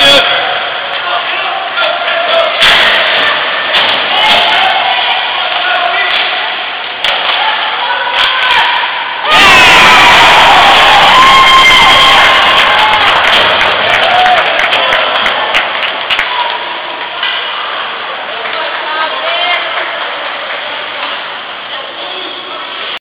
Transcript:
do it.